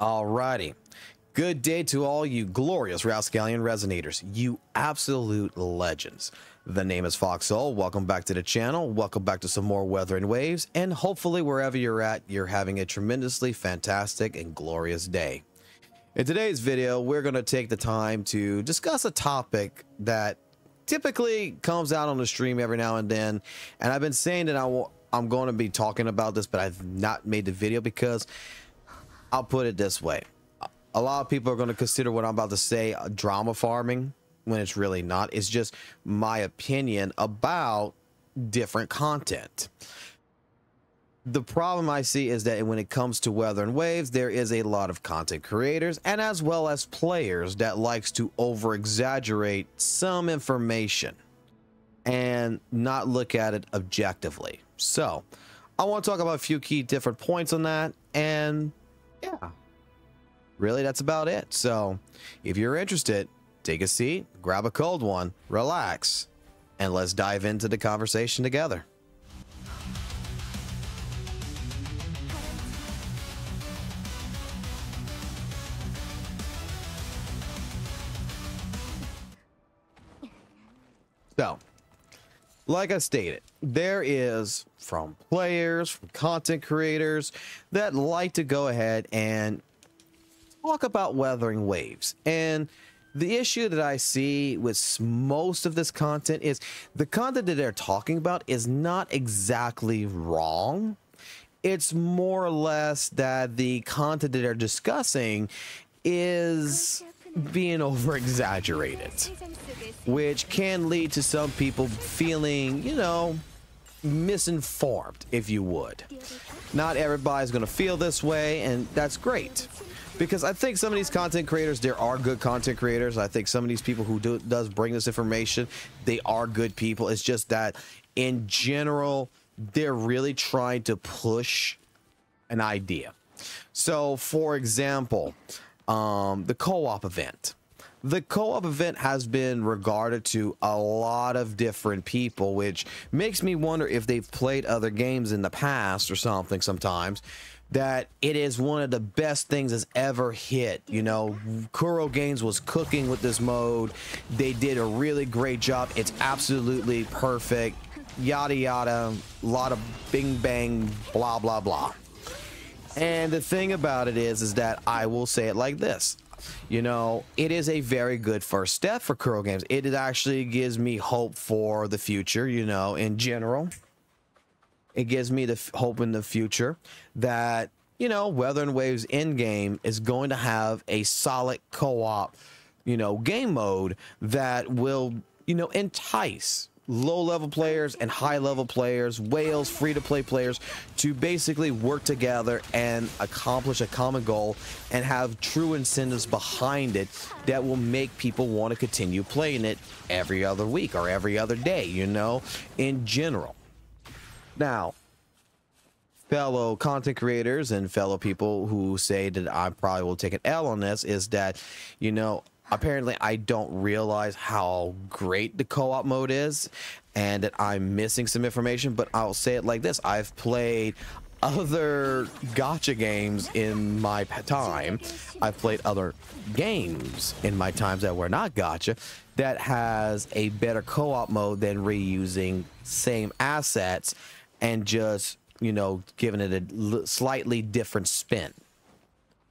Alrighty. Good day to all you glorious Rascallion Resonators, you absolute legends. The name is Foxsol. Welcome back to the channel. Welcome back to some more Wuthering Waves, and hopefully wherever you're at, you're having a tremendously fantastic and glorious day. In today's video, we're going to take the time to discuss a topic that typically comes out on the stream every now and then, and I've been saying that I I'm going to be talking about this, but I've not made the video because I'll put it this way a lot of people are going to consider what I'm about to say uh, drama farming when it's really not. It's just my opinion about different content. The problem I see is that when it comes to Wuthering Waves, there is a lot of content creators and as well as players that likes to over exaggerate some information and not look at it objectively. So I want to talk about a few key different points on that and yeah really, that's about it. So if you're interested, take a seat, grab a cold one, relax, and let's dive into the conversation together. So, like I stated, there is from players, from content creators that like to go ahead and talk about Wuthering Waves. And the issue that I see with most of this content is the content that they're talking about is not exactly wrong. It's more or less that the content that they're discussing is being over exaggerated, which can lead to some people feeling, you know, misinformed, if you would. Not everybody's going to feel this way, and that's great because I think some of these content creators, there are good content creators. I think some of these people who do does bring this information, they are good people. It's just that in general, they're really trying to push an idea. So, for example, um, the co-op event. The co-op event has been regarded to a lot of different people, which makes me wonder if they've played other games in the past or something sometimes that it is one of the best things that's ever hit. You know, Kuro Games was cooking with this mode. They did a really great job. It's absolutely perfect. Yada yada. A lot of bing bang, blah blah blah. And the thing about it is, is that I will say it like this. You know, it is a very good first step for Kuro Games. It actually gives me hope for the future, you know, in general it gives me the hope in the future that you know Wuthering Waves in game is going to have a solid co-op, you know, game mode that will you know entice low level players and high level players, whales, free to play players to basically work together and accomplish a common goal and have true incentives behind it that will make people want to continue playing it every other week or every other day, you know, in general. Now, fellow content creators and fellow people who say that I probably will take an L on this is that, you know, apparently I don't realize how great the co-op mode is and that I'm missing some information, but I'll say it like this. I've played other gacha games in my time. I've played other games in my times that were not gacha that has a better co-op mode than reusing same assets and just you know giving it a slightly different spin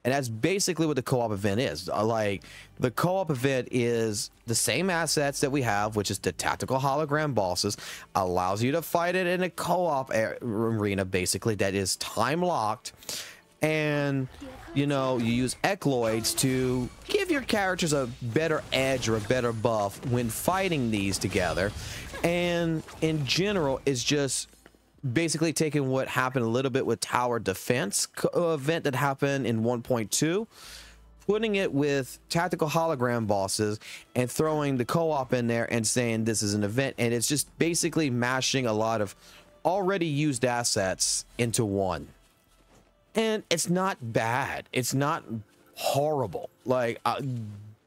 and that's basically what the co-op event is. Uh, like the co-op event is the same assets that we have which is the tactical hologram bosses allows you to fight it in a co-op arena basically that is time locked. And you know you use ecloids to give your characters a better edge or a better buff when fighting these together. And in general it's just basically taking what happened a little bit with tower defense uh, event that happened in 1.2 putting it with tactical hologram bosses and throwing the co-op in there and saying this is an event. And it's just basically mashing a lot of already used assets into one. And it's not bad. It's not horrible. Like uh,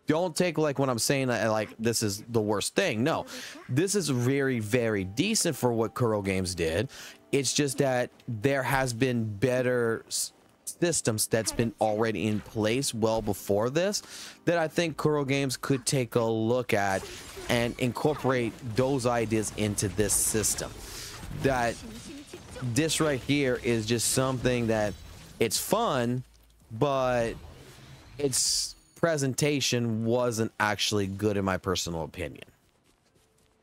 don't take like when I'm saying that like this is the worst thing. No, this is very, very decent for what Kuro Games did. It's just that there has been better systems that's been already in place well before this that I think Kuro Games could take a look at and incorporate those ideas into this system. That this right here is just something that it's fun, but its presentation wasn't actually good in my personal opinion.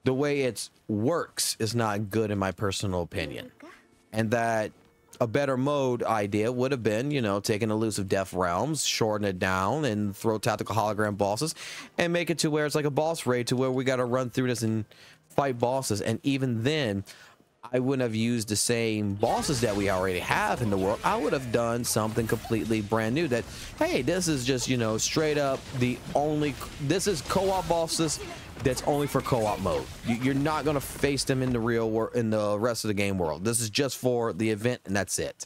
The way it works is not good in my personal opinion. And that a better mode idea would have been, you know, taking elusive death realms, shorten it down, and throw tactical hologram bosses, and make it to where it's like a boss raid, to where we got to run through this and fight bosses. And even then, I wouldn't have used the same bosses that we already have in the world. I would have done something completely brand new. That hey, this is just you know straight up the only. This is co-op bosses that's only for co-op mode. You're not going to face them in the real world, in the rest of the game world. This is just for the event and that's it.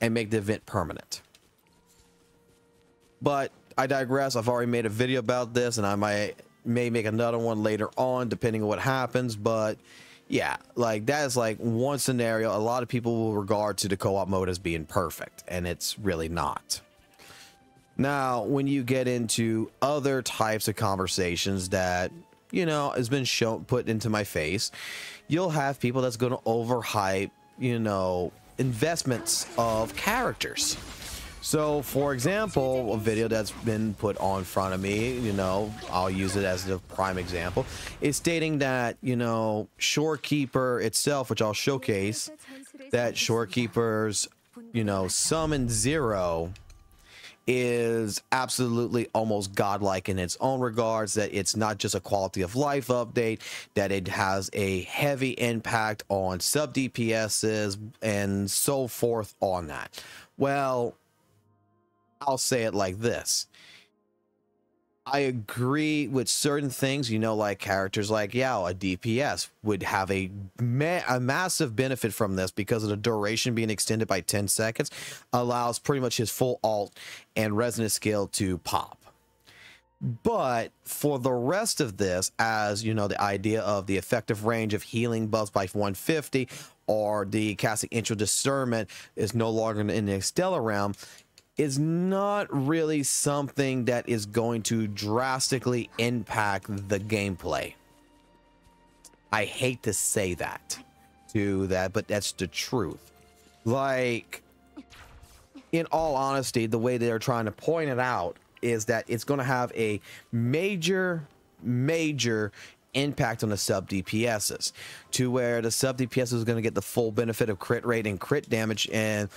And make the event permanent. But I digress. I've already made a video about this and I might may make another one later on depending on what happens. But yeah, like that is like one scenario. A lot of people will regard to the co-op mode as being perfect and it's really not. Now, when you get into other types of conversations that you know, has been shown put into my face, you'll have people that's going to overhype, you know, investments of characters. So, for example, a video that's been put on front of me, you know, I'll use it as the prime example, is stating that, you know, Shorekeeper itself, which I'll showcase, that Shorekeeper's, you know, summon zero is absolutely almost godlike in its own regards that it's not just a quality of life update that it has a heavy impact on sub dps's and so forth on that. Well i'll say it like this I agree with certain things, you know, like characters like Yao, a DPS would have a ma a massive benefit from this because of the duration being extended by 10 seconds allows pretty much his full alt and resonance skill to pop. But for the rest of this, as you know, the idea of the effective range of healing buffs by 150 or the casting intro discernment is no longer in the Stellar realm, is not really something that is going to drastically impact the gameplay. I hate to say that to that, but that's the truth. Like, in all honesty, the way they're trying to point it out is that it's going to have a major, major impact on the sub DPSs to where the sub DPS is going to get the full benefit of crit rate and crit damage and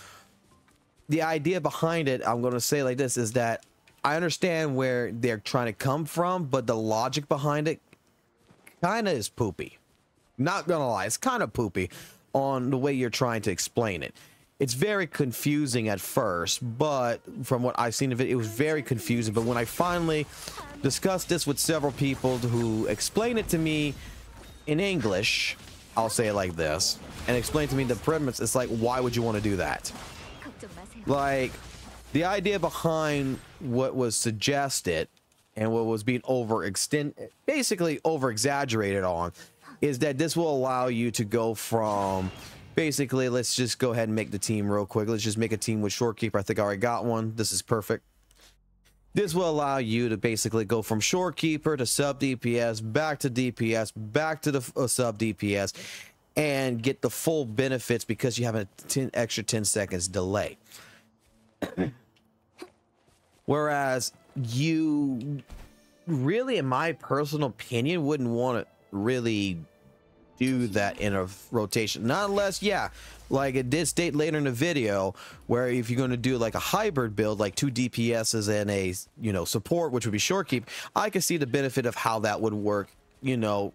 the idea behind it, I'm going to say like this, is that I understand where they're trying to come from, but the logic behind it kind of is poopy. Not gonna lie, it's kind of poopy on the way you're trying to explain it. It's very confusing at first, but from what I've seen of it, it was very confusing. But when I finally discussed this with several people who explained it to me in English, I'll say it like this, and explain to me the premise, it's like, why would you want to do that? Like, the idea behind what was suggested and what was being overextend, basically over exaggerated on, is that this will allow you to go from basically, let's just go ahead and make the team real quick. Let's just make a team with Shorekeeper. I think I already got one. This is perfect. This will allow you to basically go from Shorekeeper to sub DPS, back to DPS, back to the uh, sub DPS, and get the full benefits because you have a 10, extra 10 seconds delay. Whereas you really, in my personal opinion, wouldn't want to really do that in a rotation. Not unless, yeah, like it did state later in the video, where if you're going to do like a hybrid build, like two DPSs and a, you know, support, which would be short keep, I could see the benefit of how that would work, you know,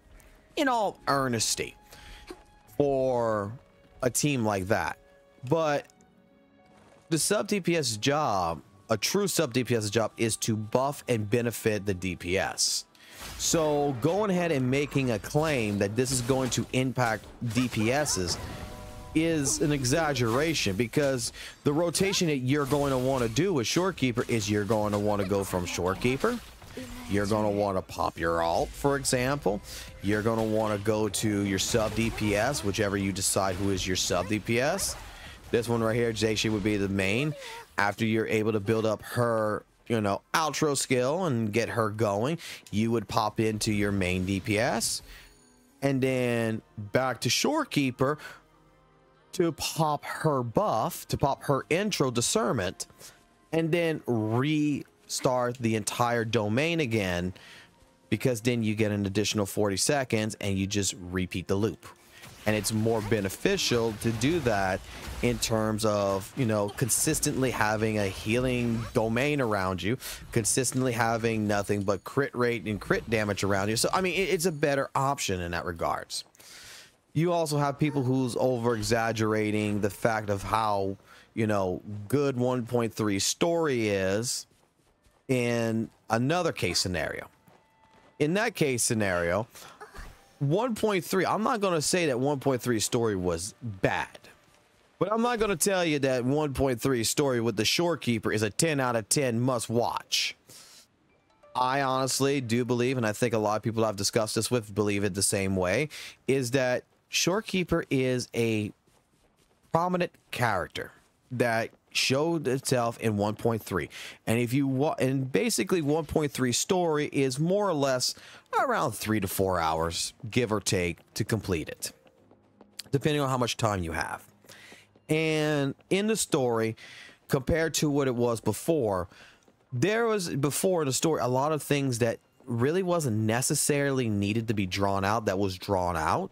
in all earnesty for a team like that. But the sub DPS job, a true sub DPS job, is to buff and benefit the DPS. So going ahead and making a claim that this is going to impact DPSs is an exaggeration because the rotation that you're going to want to do with Shorekeeper is you're going to want to go from Shorekeeper. You're going to want to pop your alt, for example. You're going to want to go to your sub DPS, whichever you decide who is your sub DPS. This one right here, Zhezhi would be the main. after you're able to build up her you know outro skill and get her going you would pop into your main dps and then back to shorekeeper to pop her buff to pop her intro discernment and then restart the entire domain again because then you get an additional 40 seconds and you just repeat the loop and it's more beneficial to do that in terms of you know consistently having a healing domain around you consistently having nothing but crit rate and crit damage around you. So i mean it's a better option in that regards. You also have people who's over exaggerating the fact of how you know good 1.3 story is in another case scenario. In that case scenario 1.3 i'm not going to say that 1.3 story was bad but i'm not going to tell you that 1.3 story with the shorekeeper is a 10 out of 10 must watch. I honestly do believe and i think a lot of people i've discussed this with believe it the same way is that shorekeeper is a prominent character that showed itself in 1.3 and if you want and basically 1.3 story is more or less around three to four hours give or take to complete it depending on how much time you have. And in the story compared to what it was before there was before in the story a lot of things that really wasn't necessarily needed to be drawn out that was drawn out.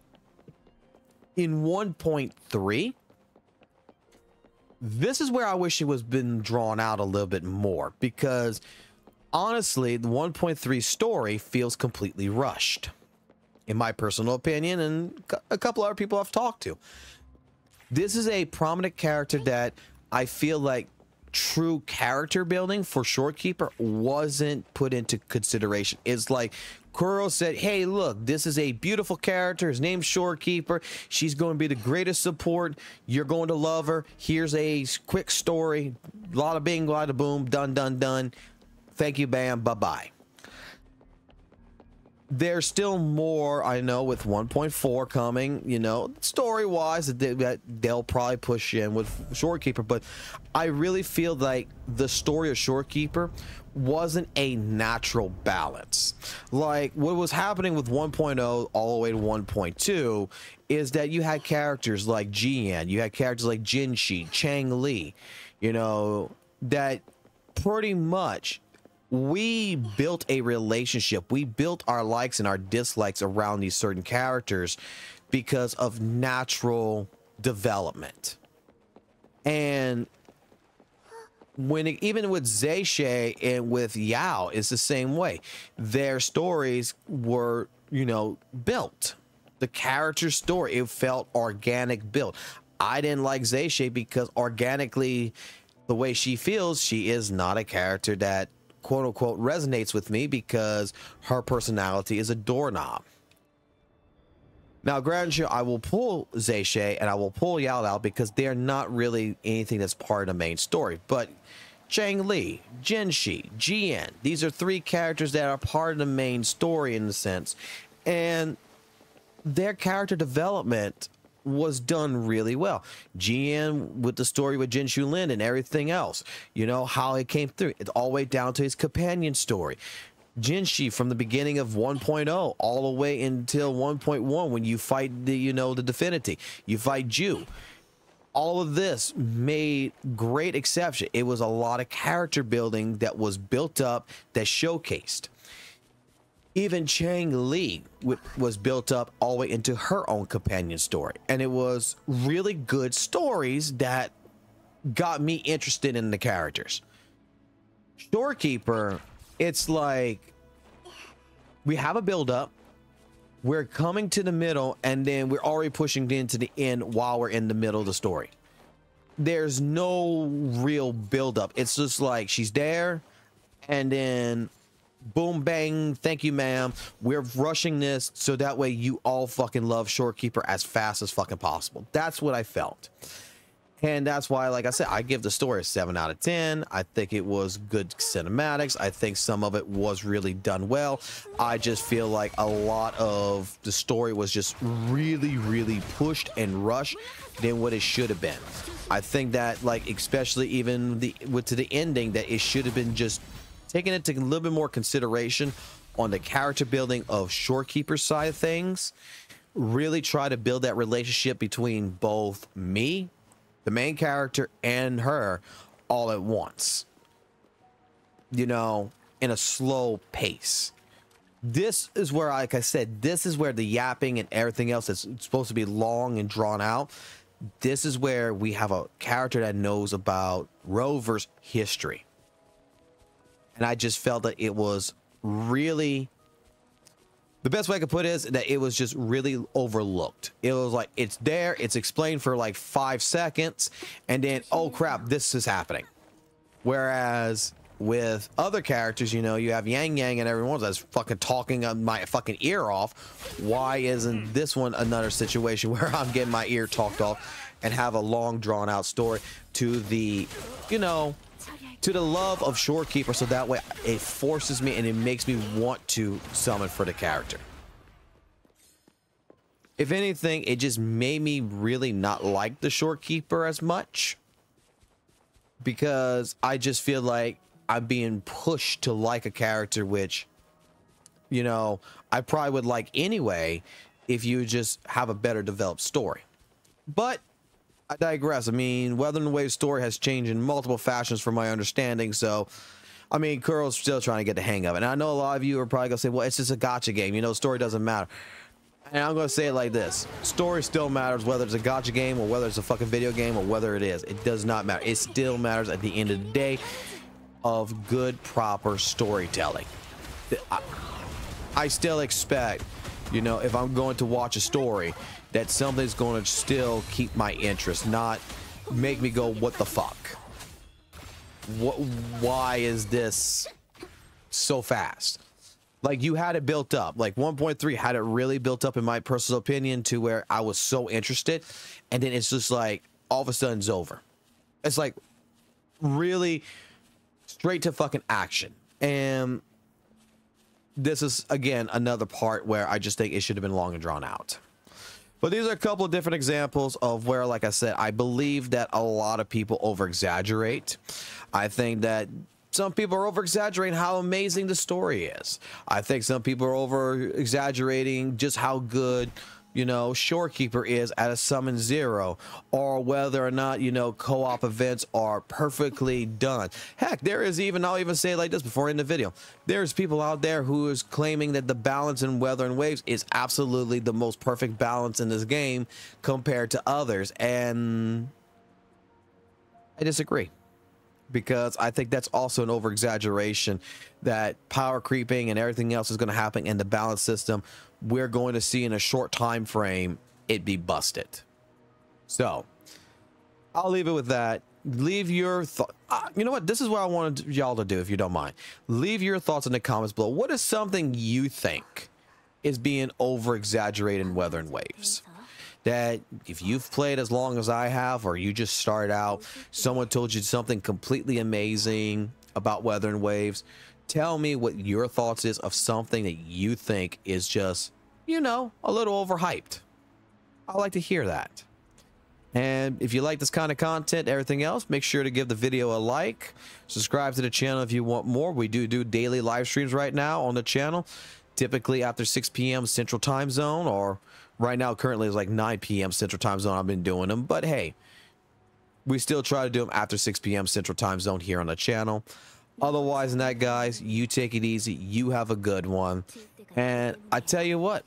In 1.3 this is where I wish it was been drawn out a little bit more because honestly, the 1.3 story feels completely rushed, in my personal opinion, and a couple other people I've talked to. This is a prominent character that I feel like true character building for Shorekeeper wasn't put into consideration. It's like Kuro said, Hey, look, this is a beautiful character. His name's Shorekeeper. She's going to be the greatest support. You're going to love her. Here's a quick story. A lot of bing, a lot of boom. Done, done, done. Thank you, bam. Bye bye there's still more I know with 1.4 coming, you know, story wise that, they, that they'll probably push in with Shorekeeper, but I really feel like the story of Shorekeeper wasn't a natural balance. Like what was happening with 1.0 all the way to 1.2 is that you had characters like Jiyan, you had characters like Jinhsi, Chang Li, you know, that pretty much we built a relationship. We built our likes and our dislikes around these certain characters because of natural development. And when it, even with Zhezhi and with Yao, it's the same way. Their stories were, you know, built. The character story, it felt organic built. I didn't like Zhezhi because organically, the way she feels, she is not a character that quote unquote resonates with me because her personality is a doorknob. Now, granted, I will pull Zhezhi and I will pull Yao Yao because they're not really anything that's part of the main story. But Chang Li, Jin Shi, Jiyan, these are three characters that are part of the main story in a sense. And their character development was done really well. Jiyan with the story with Jin Lin and everything else, you know, how it came through. It's all the way down to his companion story. Jinhsi from the beginning of 1.0 all the way until 1.1 when you fight the, you know, the Divinity. You fight Jué. All of this made great exception. It was a lot of character building that was built up that showcased even Chang Li was built up all the way into her own companion story. And it was really good stories that got me interested in the characters. Shorekeeper, it's like we have a build up, we're coming to the middle, and then we're already pushing into the end while we're in the middle of the story. There's no real build up. It's just like she's there, and then boom bang thank you ma'am we're rushing this so that way you all fucking love shorekeeper as fast as fucking possible that's what i felt And that's why, like I said, I give the story a 7 out of 10. I think it was good cinematics. I think some of it was really done well. I just feel like a lot of the story was just really, really pushed and rushed than what it should have been. I think that, like, especially even the with to the ending, that it should have been just taking it to a little bit more consideration on the character building of Shorekeeper side of things. Really try to build that relationship between both me the main character and her all at once. You know, in a slow pace. This is where, like I said, this is where the yapping and everything else is supposed to be long and drawn out. This is where we have a character that knows about Rover's history. And I just felt that it was really the best way I could put it is that it was just really overlooked. It was like it's there, it's explained for like five seconds, and then oh crap, this is happening. Whereas with other characters, you know, you have Yang Yang and everyone that's fucking talking my fucking ear off. Why isn't hmm. this one another situation where I'm getting my ear talked off and have a long drawn out story to the, you know, to the love of Shorekeeper so that way it forces me and it makes me want to summon for the character. If anything, it just made me really not like the Shorekeeper as much because I just feel like I'm being pushed to like a character which, you know, I probably would like anyway if you just have a better developed story. But I digress. I mean, Wuthering Waves story has changed in multiple fashions from my understanding, so I mean, Kuro's still trying to get the hang of it. And I know a lot of you are probably gonna say, well, it's just a gacha game, you know, story doesn't matter. And I'm gonna say it like this: story still matters whether it's a gacha game or whether it's a fucking video game or whether it is. It does not matter. It still matters at the end of the day of good, proper storytelling. I, I still expect, you know, if I'm going to watch a story, that something's going to still keep my interest, not make me go, what the fuck? What, why is this so fast? Like you had it built up. Like 1.3 had it really built up in my personal opinion to where I was so interested. And then it's just like all of a sudden it's over. It's like really straight to fucking action. And this is again another part where I just think it should have been long and drawn out. But these are a couple of different examples of where, like I said, I believe that a lot of people over exaggerate. I think that some people are over exaggerating how amazing the story is. I think some people are over exaggerating just how good you know, Shorekeeper is at a summon zero, or whether or not, you know, co-op events are perfectly done. Heck, there is even, I'll even say it like this before in the video, there's people out there who is claiming that the balance in Wuthering Waves is absolutely the most perfect balance in this game compared to others. And I disagree because I think that's also an over exaggeration that power creeping and everything else is going to happen in the balance system we're going to see in a short time frame it be busted. So I'll leave it with that. Leave your thought. Uh, you know what? This is what I wanted y'all to do, if you don't mind. Leave your thoughts in the comments below. What is something you think is being over exaggerated in Wuthering Waves? That if you've played as long as I have, or you just started out, someone told you something completely amazing about Wuthering Waves, tell me what your thoughts is of something that you think is just, you know, a little overhyped. I like to hear that. And if you like this kind of content, everything else, make sure to give the video a like. Subscribe to the channel if you want more. We do do daily live streams right now on the channel, typically after 6 p.m. Central Time Zone, or right now currently is like 9 p.m. Central Time Zone. I've been doing them, but hey, we still try to do them after 6 p.m. Central Time Zone here on the channel. Otherwise than that, guys, you take it easy. You have a good one. And I tell you what,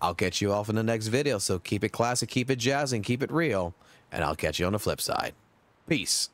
I'll catch you off in the next video. So keep it classic, keep it jazz, and keep it real. And I'll catch you on the flip side. Peace.